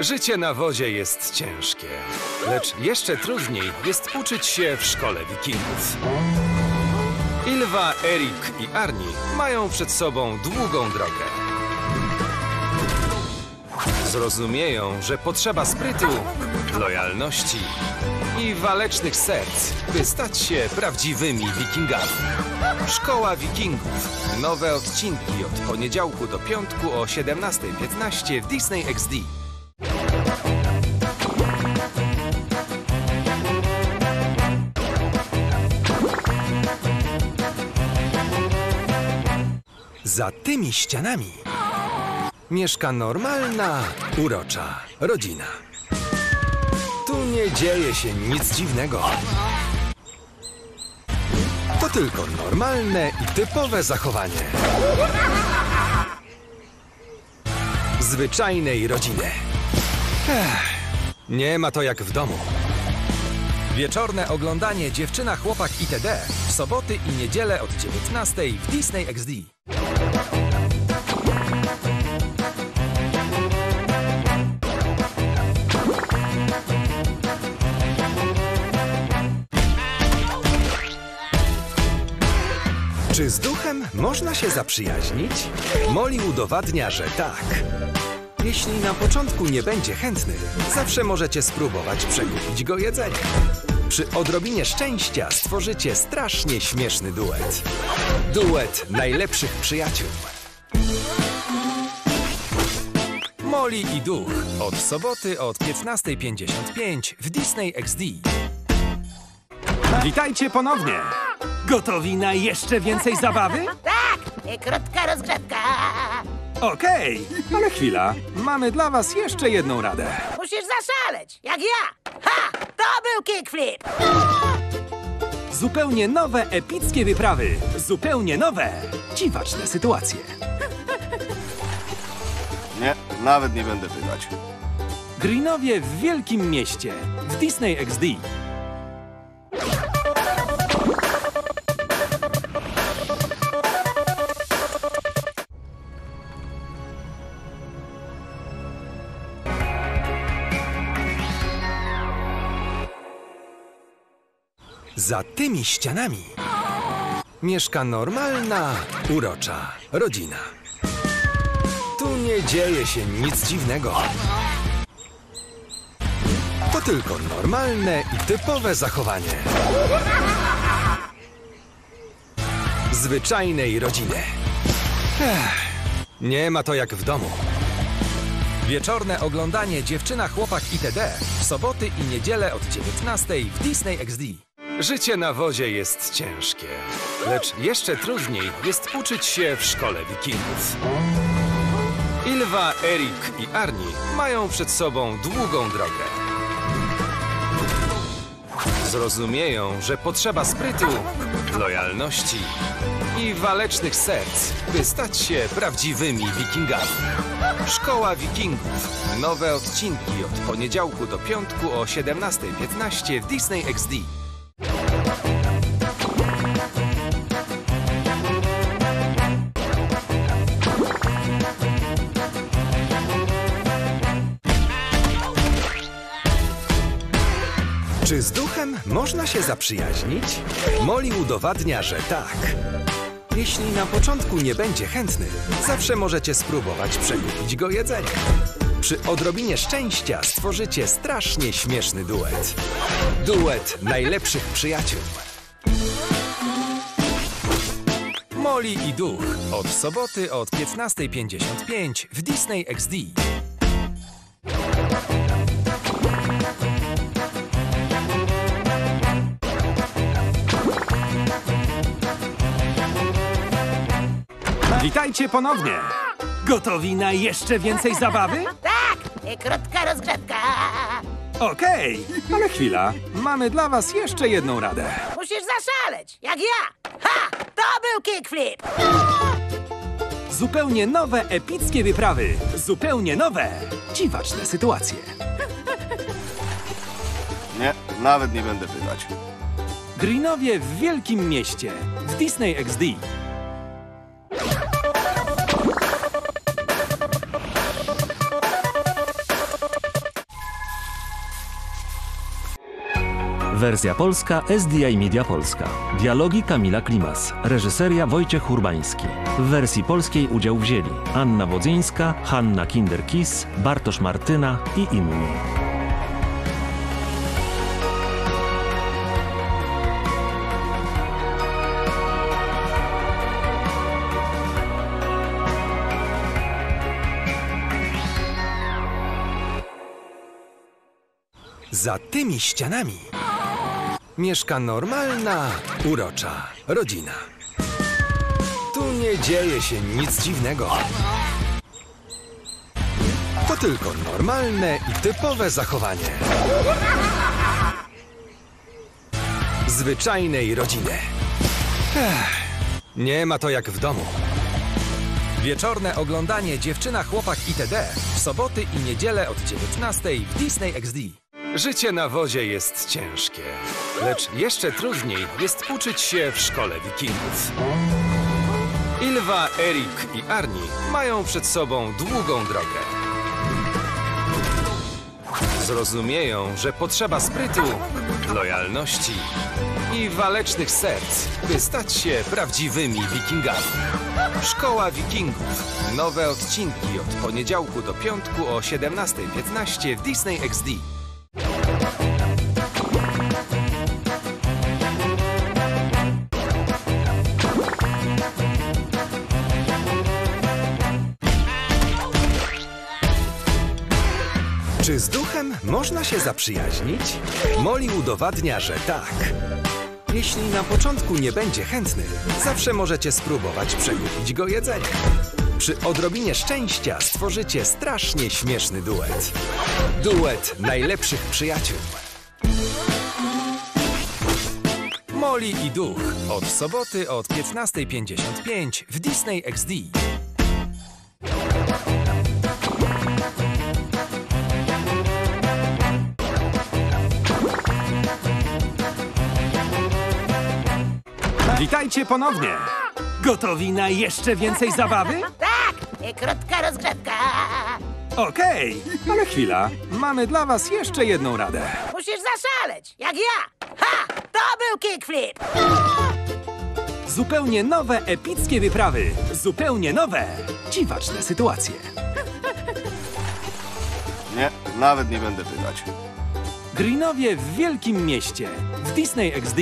Życie na wodzie jest ciężkie, lecz jeszcze trudniej jest uczyć się w szkole wikingów. Ilwa, Erik i Arni mają przed sobą długą drogę. Zrozumieją, że potrzeba sprytu, lojalności i walecznych serc, by stać się prawdziwymi wikingami. Szkoła Wikingów. Nowe odcinki od poniedziałku do piątku o 17.15 w Disney XD. Za tymi ścianami mieszka normalna, urocza rodzina. Tu nie dzieje się nic dziwnego. To tylko normalne i typowe zachowanie. Zwyczajnej rodziny. Ech, nie ma to jak w domu. Wieczorne oglądanie Dziewczyna, Chłopak itd. w soboty i niedzielę od 19 w Disney XD. Czy z duchem można się zaprzyjaźnić? Molly udowadnia, że tak. Jeśli na początku nie będzie chętny, zawsze możecie spróbować przekupić go jedzenie. Przy odrobinie szczęścia stworzycie strasznie śmieszny duet. Duet najlepszych przyjaciół. Molly i Duch od soboty od 15.55 w Disney XD. Witajcie ponownie! Gotowi na jeszcze więcej zabawy? Tak! Krótka rozgrzewka! Okej, ale chwila. Mamy dla was jeszcze jedną radę. Musisz zaszaleć, jak ja! Ha! To był kickflip! Zupełnie nowe, epickie wyprawy. Zupełnie nowe, dziwaczne sytuacje. Nie, nawet nie będę pytać. Greenowie w wielkim mieście w Disney XD. Za tymi ścianami mieszka normalna, urocza rodzina. Tu nie dzieje się nic dziwnego. To tylko normalne i typowe zachowanie. Zwyczajnej rodziny. Ech, nie ma to jak w domu. Wieczorne oglądanie Dziewczyna, Chłopak itd. w soboty i niedzielę od 19 w Disney XD. Życie na wodzie jest ciężkie, lecz jeszcze trudniej jest uczyć się w szkole wikingów. Ilwa, Erik i Arni mają przed sobą długą drogę. Zrozumieją, że potrzeba sprytu, lojalności i walecznych serc, by stać się prawdziwymi wikingami. Szkoła Wikingów. Nowe odcinki od poniedziałku do piątku o 17.15 w Disney XD. Czy z duchem można się zaprzyjaźnić? Molly udowadnia, że tak. Jeśli na początku nie będzie chętny, zawsze możecie spróbować przekupić go jedzenie. Przy odrobinie szczęścia stworzycie strasznie śmieszny duet. Duet najlepszych przyjaciół. Molly i Duch od soboty od 15.55 w Disney XD. Witajcie ponownie! Gotowi na jeszcze więcej zabawy? Tak! Krótka rozgrzewka! Okej, ale chwila. Mamy dla was jeszcze jedną radę. Musisz zaszaleć, jak ja! Ha! To był kickflip! Zupełnie nowe, epickie wyprawy. Zupełnie nowe, dziwaczne sytuacje. Nie, nawet nie będę pytać. Greenowie w wielkim mieście w Disney XD. Wersja polska SDI Media Polska. Dialogi Kamila Klimas. Reżyseria Wojciech Urbański. W wersji polskiej udział wzięli Anna Wodzyńska, Hanna Kinder-Kiss, Bartosz Martyna i inni. Za tymi ścianami mieszka normalna, urocza rodzina. Tu nie dzieje się nic dziwnego. To tylko normalne i typowe zachowanie. Zwyczajnej rodziny. Ech, nie ma to jak w domu. Wieczorne oglądanie Dziewczyna, Chłopak itd. w soboty i niedzielę od 19 w Disney XD. Życie na wozie jest ciężkie, lecz jeszcze trudniej jest uczyć się w szkole wikingów. Ilwa, Erik i Arni mają przed sobą długą drogę. Zrozumieją, że potrzeba sprytu, lojalności i walecznych serc, by stać się prawdziwymi wikingami. Szkoła Wikingów. Nowe odcinki od poniedziałku do piątku o 17.15 w Disney XD. Czy z duchem można się zaprzyjaźnić? Molly udowadnia, że tak. Jeśli na początku nie będzie chętny, zawsze możecie spróbować przekupić go jedzeniem. Przy odrobinie szczęścia stworzycie strasznie śmieszny duet. Duet najlepszych przyjaciół. Molly i Duch od soboty od 15.55 w Disney XD. Witajcie ponownie. Gotowi na jeszcze więcej zabawy? Tak, krótka rozgrzewka. Okej, ale chwila. Mamy dla was jeszcze jedną radę. Musisz zaszaleć, jak ja. Ha! To był kickflip. Zupełnie nowe, epickie wyprawy. Zupełnie nowe, dziwaczne sytuacje. Nie, nawet nie będę pytać. Greenowie w wielkim mieście w Disney XD.